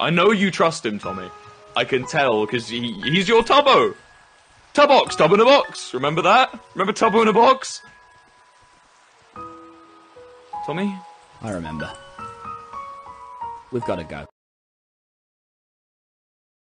I know you trust him, Tommy. I can tell because he, he's your Tubbo. Tubbox, Tub in a box. Remember that? Remember Tubbo in a box? Tommy? I remember. We've got to go.